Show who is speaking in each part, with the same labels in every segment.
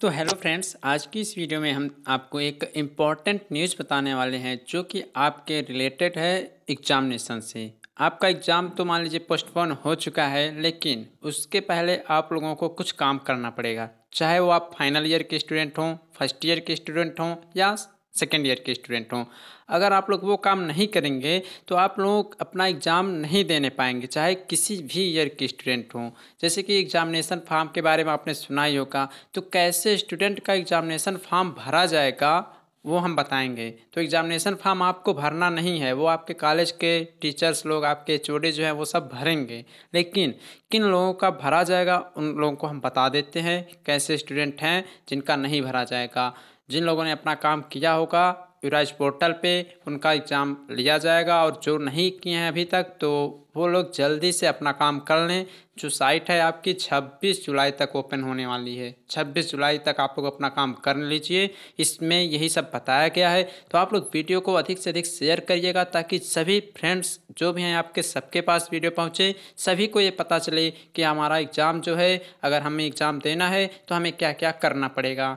Speaker 1: तो hello friends आज की इस वीडियो में हम आपको एक इंपॉर्टेंट न्यूज़ बताने वाले हैं जो कि आपके रिलेटेड है एग्जामिनेशन से। आपका एग्ज़ाम तो मान लीजिए पोस्टपोन हो चुका है, लेकिन उसके पहले आप लोगों को कुछ काम करना पड़ेगा। चाहे वो आप फाइनल ईयर के स्टूडेंट हों फ़र्स्ट ईयर के स्टूडेंट हों या सेकेंड ईयर के स्टूडेंट हों। अगर आप लोग वो काम नहीं करेंगे तो आप लोग अपना एग्ज़ाम नहीं देने पाएँगे, चाहे किसी भी ईयर के स्टूडेंट हों। जैसे कि एग्ज़ामिनेशन फॉर्म के बारे में आपने सुना ही होगा तो कैसे स्टूडेंट का एग्ज़ामिनेशन फॉर्म भरा जाएगा, वो हम बताएँगे। तो एग्ज़ामिनेशन फॉर्म आपको भरना नहीं है, वो आपके कॉलेज के टीचर्स लोग, आपके चोड़े जो हैं, वो सब भरेंगे। लेकिन किन लोगों का भरा जाएगा, उन लोगों को हम बता देते हैं, कैसे स्टूडेंट हैं, जिनका नहीं भरा जाएगा। जिन लोगों ने अपना काम किया होगा, यूराइज पोर्टल पे उनका एग्ज़ाम लिया जाएगा और जो नहीं किए हैं अभी तक तो वो लोग जल्दी से अपना काम कर लें। जो साइट है आपकी 26 जुलाई तक ओपन होने वाली है। 26 जुलाई तक आप लोग अपना काम कर लीजिए। इसमें यही सब बताया गया है। तो आप लोग वीडियो को अधिक से अधिक शेयर करिएगा ताकि सभी फ्रेंड्स जो भी हैं आपके सबके पास वीडियो पहुँचे। सभी को ये पता चले कि हमारा एग्ज़ाम जो है, अगर हमें एग्ज़ाम देना है तो हमें क्या क्या करना पड़ेगा।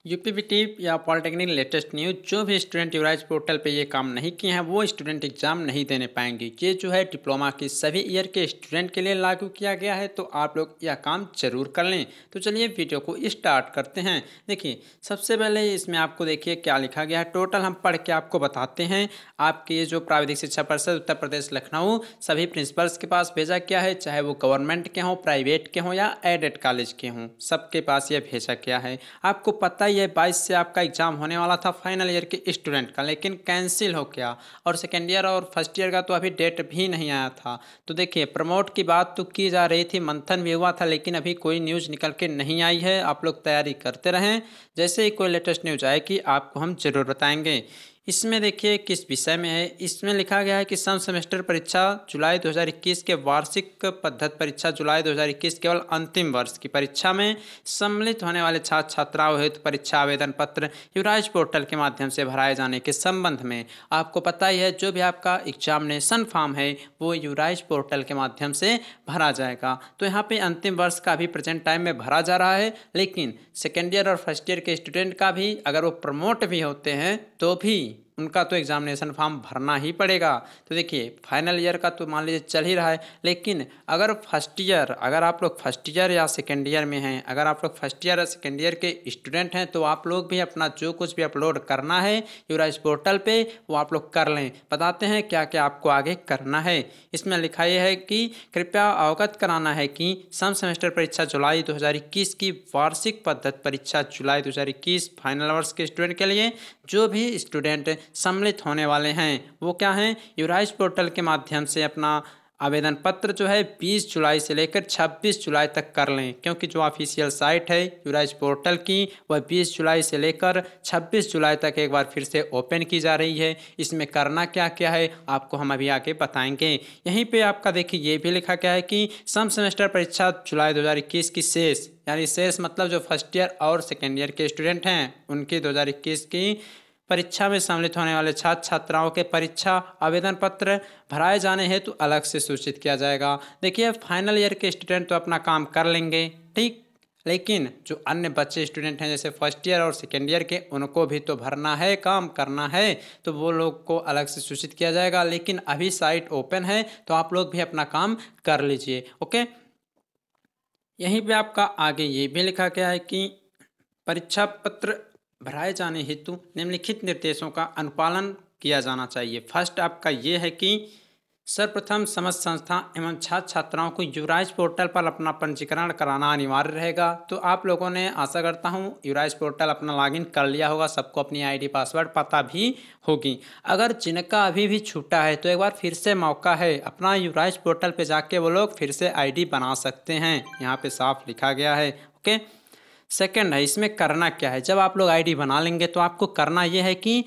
Speaker 1: यूपीबीटी या पॉलिटेक्निक लेटेस्ट न्यूज़, जो भी स्टूडेंट यूराइज पोर्टल पे ये काम नहीं किए हैं, वो स्टूडेंट एग्ज़ाम नहीं देने पाएँगे। ये जो है डिप्लोमा की सभी ईयर के स्टूडेंट के लिए लागू किया गया है तो आप लोग यह काम ज़रूर कर लें। तो चलिए वीडियो को स्टार्ट करते हैं। देखिए, सबसे पहले इसमें आपको देखिए क्या लिखा गया है। टोटल हम पढ़ के आपको बताते हैं। आपके ये जो प्राविधिक शिक्षा परिषद, उत्तर प्रदेश, लखनऊ, सभी प्रिंसिपल्स के पास भेजा गया है, चाहे वो गवर्नमेंट के हों, प्राइवेट के हों या एडेड कॉलेज के हों, सबके पास ये भेजा गया है। आपको पता या बाईस से आपका एग्ज़ाम होने वाला था फाइनल ईयर के स्टूडेंट का, लेकिन कैंसिल हो गया। और सेकेंड ईयर और फ़र्स्ट ईयर का तो अभी डेट भी नहीं आया था। तो देखिए प्रमोट की बात तो की जा रही थी, मंथन भी हुआ था, लेकिन अभी कोई न्यूज़ निकल के नहीं आई है। आप लोग तैयारी करते रहें। जैसे ही कोई लेटेस्ट न्यूज़ आएगी, आपको हम ज़रूर बताएँगे। इसमें देखिए किस विषय में है। इसमें लिखा गया है कि सम सेमेस्टर परीक्षा जुलाई 2021 के वार्षिक पद्धति परीक्षा जुलाई 2021 केवल अंतिम वर्ष की परीक्षा में सम्मिलित होने वाले छात्र छात्राओं हेतु परीक्षा आवेदन पत्र युवराज पोर्टल के माध्यम से भराए जाने के संबंध में आपको पता ही है, जो भी आपका एग्जामिनेशन फॉर्म है, वो युवराज पोर्टल के माध्यम से भरा जाएगा। तो यहाँ पे अंतिम वर्ष का भी प्रेजेंट टाइम में भरा जा रहा है, लेकिन सेकेंड ईयर और फ़र्स्ट ईयर के स्टूडेंट का भी अगर वो प्रमोट भी होते हैं तो भी me. उनका तो एग्ज़ामिनेशन फॉर्म भरना ही पड़ेगा। तो देखिए फाइनल ईयर का तो मान लीजिए चल ही रहा है, लेकिन अगर फ़र्स्ट ईयर अगर आप लोग फ़र्स्ट ईयर या सेकेंड ईयर में हैं, अगर आप लोग फ़र्स्ट ईयर या सेकेंड ईयर के स्टूडेंट हैं तो आप लोग भी अपना जो कुछ भी अपलोड करना है यूराइज पोर्टल पर वो आप लोग कर लें। बताते हैं क्या क्या आपको आगे करना है। इसमें लिखा यह है कि कृपया अवगत कराना है कि सम सेमेस्टर परीक्षा जुलाई दो हज़ार इक्कीस की वार्षिक पद्धत परीक्षा जुलाई दो हज़ार इक्कीस फाइनल वर्ष के स्टूडेंट के लिए, जो भी स्टूडेंट सम्मिलित होने वाले हैं। वो क्या हैं? यूराइज पोर्टल के माध्यम से अपना आवेदन पत्र जो है 20 जुलाई से लेकर 26 जुलाई तक कर लें, क्योंकि जो ऑफिशियल साइट है यूराइज पोर्टल की, वह 20 जुलाई से लेकर 26 जुलाई तक एक बार फिर से ओपन की जा रही है। इसमें करना क्या क्या है, आपको हम अभी आगे बताएँगे। यहीं पे आपका देखिए, ये भी लिखा गया है कि सम सेमेस्टर परीक्षा जुलाई दो हज़ार इक्कीस की शेष, यानी शेष मतलब जो फ़र्स्ट ईयर और सेकेंड ईयर के स्टूडेंट हैं, उनकी दो हज़ार इक्कीस की परीक्षा में सम्मिलित होने वाले छात्र छात्राओं के परीक्षा आवेदन पत्र भराए जाने हेतु तो अलग से सूचित किया जाएगा। देखिए फाइनल ईयर के स्टूडेंट तो अपना काम कर लेंगे, ठीक? लेकिन जो अन्य बच्चे स्टूडेंट हैं, जैसे फ़र्स्ट ईयर और सेकेंड ईयर के, उनको भी तो भरना है, काम करना है तो वो लोग को अलग से सूचित किया जाएगा। लेकिन अभी साइट ओपन है तो आप लोग भी अपना काम कर लीजिए, ओके? यहीं पे आपका आगे ये भी लिखा गया है कि परीक्षा पत्र भराए जाने हेतु निम्नलिखित निर्देशों का अनुपालन किया जाना चाहिए। फ़र्स्ट आपका ये है कि सर्वप्रथम समस्त संस्था एवं छात्र छात्राओं को युवराज पोर्टल पर अपना पंजीकरण कराना अनिवार्य रहेगा। तो आप लोगों ने आशा करता हूँ युवराज पोर्टल अपना लॉगिन कर लिया होगा, सबको अपनी आईडी पासवर्ड पता भी होगी। अगर जिनका अभी भी छूटा है तो एक बार फिर से मौका है, अपना युवराज पोर्टल पर जाके वो लोग फिर से आईडी बना सकते हैं। यहाँ पर साफ़ लिखा गया है, ओके? सेकंड है, इसमें करना क्या है? जब आप लोग आईडी बना लेंगे तो आपको करना यह है कि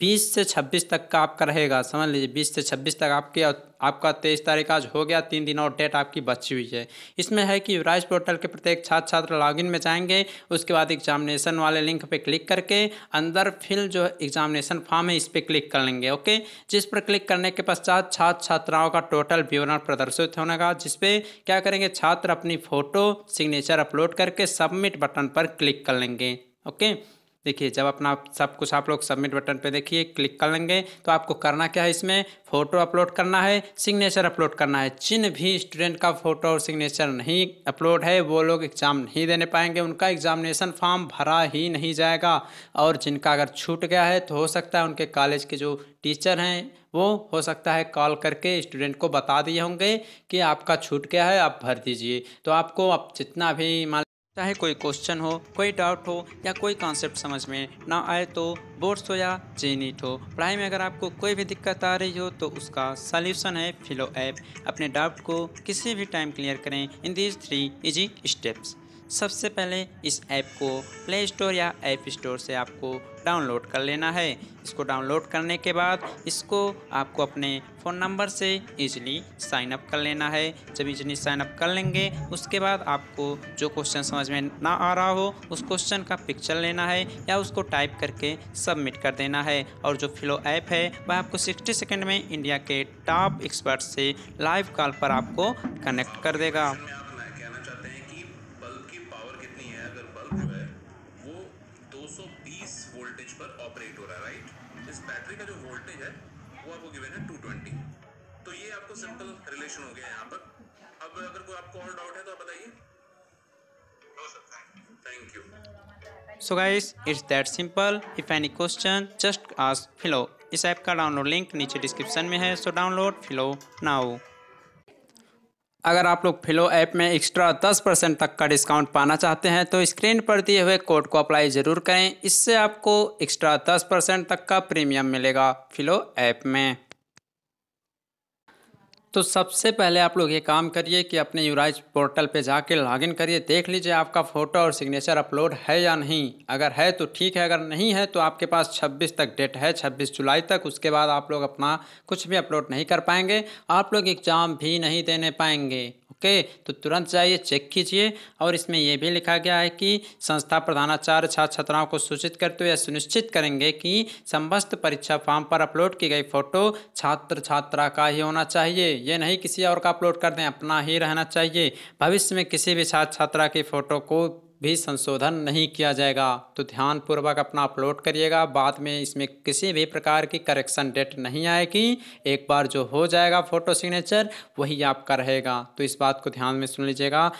Speaker 1: बीस से छब्बीस तक का आपका रहेगा, समझ लीजिए, बीस से छब्बीस तक आपके, आपका तेईस तारीख आज हो गया, तीन दिन और डेट आपकी बची हुई है। इसमें है कि राइज पोर्टल के प्रत्येक छात्र छात्र लॉगिन में जाएँगे, उसके बाद एग्जामिनेशन वाले लिंक पे क्लिक करके अंदर फिल जो एग्जामिनेशन फॉर्म है, इस पर क्लिक कर लेंगे, ओके? जिस पर क्लिक करने के पश्चात छात्र छात्राओं का टोटल विवरण प्रदर्शित होने का जिसपे क्या करेंगे, छात्र अपनी फ़ोटो, सिग्नेचर अपलोड करके सबमिट बटन पर क्लिक कर लेंगे, ओके? देखिए, जब अपना सब कुछ आप लोग सबमिट बटन पे देखिए क्लिक कर लेंगे तो आपको करना क्या है इसमें? फ़ोटो अपलोड करना है सिग्नेचर अपलोड करना है। जिन भी स्टूडेंट का फ़ोटो और सिग्नेचर नहीं अपलोड है, वो लोग एग्ज़ाम नहीं देने पाएँगे। उनका एग्ज़ामिनेशन फॉर्म भरा ही नहीं जाएगा। और जिनका अगर छूट गया है तो हो सकता है उनके कॉलेज के जो टीचर हैं, वो हो सकता है कॉल करके स्टूडेंट को बता दिए होंगे कि आपका छूट गया है, आप भर दीजिए। तो आपको अब जितना भी मान चाहे कोई क्वेश्चन हो, कोई डाउट हो, या कोई कॉन्सेप्ट समझ में ना आए तो बोर्ड्स हो या जे नीट हो। पढ़ाई में अगर आपको कोई भी दिक्कत आ रही हो तो उसका सॉल्यूशन है फिलो ऐप अपने डाउट को किसी भी टाइम क्लियर करें in these three easy steps सबसे पहले इस ऐप को प्ले स्टोर या ऐप स्टोर से आपको डाउनलोड कर लेना है। इसको डाउनलोड करने के बाद इसको आपको अपने फ़ोन नंबर से इजीली साइन अप कर लेना है। जब इजीली साइन अप कर लेंगे, उसके बाद आपको जो क्वेश्चन समझ में ना आ रहा हो, उस क्वेश्चन का पिक्चर लेना है या उसको टाइप करके सबमिट कर देना है। और जो फिलो ऐप है, वह आपको 60 सेकंड में इंडिया के टॉप एक्सपर्ट से लाइव कॉल पर आपको कनेक्ट कर देगा।
Speaker 2: गिवन है 220 तो ये आपको सिंपल रिलेशन हो गया यहाँ पर। अब अगर कोई आपको और डाउट है तो आप बताइए। Thank you
Speaker 1: so guys it's that simple if any question just ask Filo इस ऐप का डाउनलोड लिंक नीचे डिस्क्रिप्शन में है सो डाउनलोड फिलो नाउ अगर आप लोग फिलो ऐप में एक्स्ट्रा दस परसेंट तक का डिस्काउंट पाना चाहते हैं तो स्क्रीन पर दिए हुए कोड को अप्लाई ज़रूर करें। इससे आपको एक्स्ट्रा दस परसेंट तक का प्रीमियम मिलेगा फिलो ऐप में। तो सबसे पहले आप लोग ये काम करिए कि अपने यूराइज पोर्टल पे जाके लॉगिन करिए, देख लीजिए आपका फ़ोटो और सिग्नेचर अपलोड है या नहीं। अगर है तो ठीक है, अगर नहीं है तो आपके पास 26 तक डेट है 26 जुलाई तक, उसके बाद आप लोग अपना कुछ भी अपलोड नहीं कर पाएँगे। आप लोग एग्ज़ाम भी नहीं देने पाएँगे। ओके? तो तुरंत जाइए, चेक कीजिए, और इसमें यह भी लिखा गया है कि संस्था प्रधानाचार्य छात्र छात्राओं को सूचित करते हुए सुनिश्चित करेंगे कि समस्त परीक्षा फॉर्म पर अपलोड की गई फ़ोटो छात्र छात्रा का ही होना चाहिए। ये नहीं किसी और का अपलोड कर दें, अपना ही रहना चाहिए। भविष्य में किसी भी छात्र छात्रा की फ़ोटो को भी संशोधन नहीं किया जाएगा तो ध्यानपूर्वक अपना अपलोड करिएगा। बाद में इसमें किसी भी प्रकार की करेक्शन डेट नहीं आएगी। एक बार जो हो जाएगा फ़ोटो सिग्नेचर वही आपका रहेगा। तो इस बात को ध्यान में सुन लीजिएगा।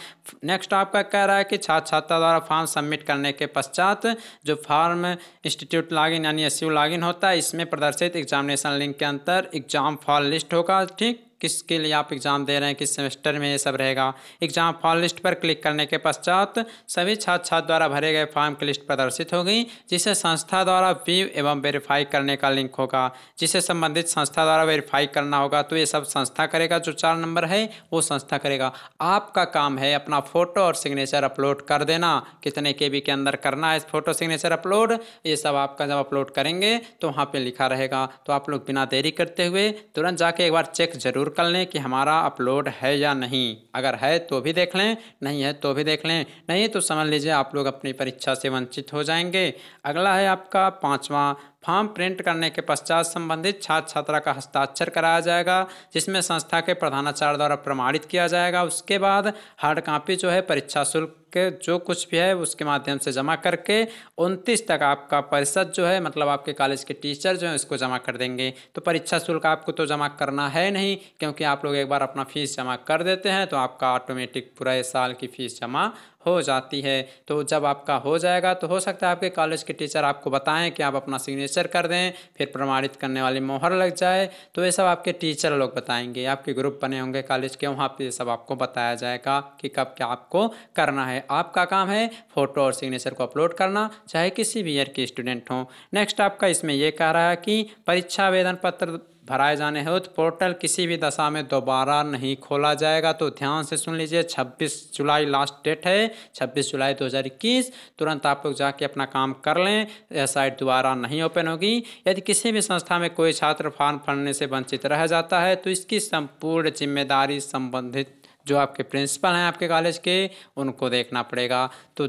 Speaker 1: नेक्स्ट आपका कह रहा है कि छात्र छात्रा द्वारा फॉर्म सबमिट करने के पश्चात जो फॉर्म इंस्टीट्यूट लॉगिन यानी एसयू लॉगिन होता है, इसमें प्रदर्शित एग्जामिनेशन लिंक के अंतर एग्ज़ाम फॉल लिस्ट होगा, ठीक? किसके लिए आप एग्ज़ाम दे रहे हैं, किस सेमेस्टर में ये सब रहेगा। एग्ज़ाम फॉर्म लिस्ट पर क्लिक करने के पश्चात सभी छात्र छात्र द्वारा भरे गए फॉर्म की लिस्ट प्रदर्शित होगी जिसे संस्था द्वारा व्यू एवं वेरीफाई करने का लिंक होगा। जिसे संबंधित संस्था द्वारा वेरीफाई करना होगा तो ये सब संस्था करेगा, जो चार नंबर है, वो संस्था करेगा। आपका काम है अपना फ़ोटो और सिग्नेचर अपलोड कर देना। कितने के बी के अंदर करना है फ़ोटो सिग्नेचर अपलोड, ये सब आपका जब अपलोड करेंगे तो वहाँ पर लिखा रहेगा। तो आप लोग बिना देरी करते हुए तुरंत जाके एक बार चेक ज़रूर ज़रूर कर लें कि हमारा अपलोड है या नहीं। अगर है तो भी देख लें, नहीं है तो भी देख लें। नहीं तो समझ लीजिए आप लोग अपनी परीक्षा से वंचित हो जाएँगे। अगला है आपका पाँचवा फॉर्म प्रिंट करने के पश्चात संबंधित छात्र छात्रा का हस्ताक्षर कराया जाएगा, जिसमें संस्था के प्रधानाचार्य द्वारा प्रमाणित किया जाएगा। उसके बाद हार्ड कापी जो है, परीक्षा शुल्क के जो कुछ भी है, उसके माध्यम से जमा करके उनतीस तक आपका परिषद जो है मतलब आपके कॉलेज के टीचर जो है, उसको जमा कर देंगे। तो परीक्षा शुल्क आपको तो जमा करना है नहीं, क्योंकि आप लोग एक बार अपना फ़ीस जमा कर देते हैं तो आपका ऑटोमेटिक पूरा साल की फ़ीस जमा हो जाती है। तो जब आपका हो जाएगा तो हो सकता है आपके कॉलेज के टीचर आपको बताएँ कि आप अपना सिग्नेचर कर दें, फिर प्रमाणित करने वाली मोहर लग जाए। तो ये सब आपके टीचर लोग बताएँगे, आपके ग्रुप बने होंगे कॉलेज के, वहाँ पर ये सब आपको बताया जाएगा कि कब क्या आपको करना है। आपका काम है फ़ोटो और सिग्नेचर को अपलोड करना, चाहे किसी भी ईयर के स्टूडेंट हों। नेक्स्ट आपका इसमें यह कह रहा है कि परीक्षा आवेदन पत्र भराए जाने तो पोर्टल किसी भी दशा में दोबारा नहीं खोला जाएगा। तो ध्यान से सुन लीजिए 26 जुलाई लास्ट डेट है। 26 जुलाई 2021 तुरंत आप लोग जाके अपना काम कर लें। यह साइट दोबारा नहीं ओपन होगी। यदि किसी भी संस्था में कोई छात्र फॉर्म भरने से वंचित रह जाता है तो इसकी संपूर्ण ज़िम्मेदारी संबंधित जो आपके प्रिंसिपल हैं आपके कॉलेज के, उनको देखना पड़ेगा। तो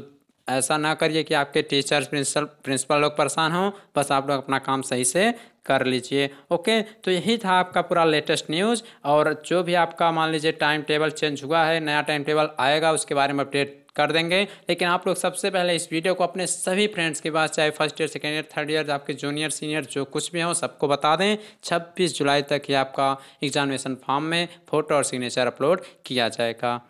Speaker 1: ऐसा ना करिए कि आपके टीचर्स प्रिंसिपल प्रिंसिपल लोग परेशान हों, बस आप लोग अपना काम सही से कर लीजिए। ओके तो यही था आपका पूरा लेटेस्ट न्यूज़ और जो भी आपका, मान लीजिए टाइम टेबल चेंज हुआ है, नया टाइम टेबल आएगा, उसके बारे में अपडेट कर देंगे। लेकिन आप लोग सबसे पहले इस वीडियो को अपने सभी फ्रेंड्स के पास, चाहे first year second year third year आपके जूनियर सीनियर जो कुछ भी हो, सबको बता दें। छब्बीस जुलाई तक ही आपका एग्जामिनेशन फॉर्म में फ़ोटो और सिग्नेचर अपलोड किया जाएगा।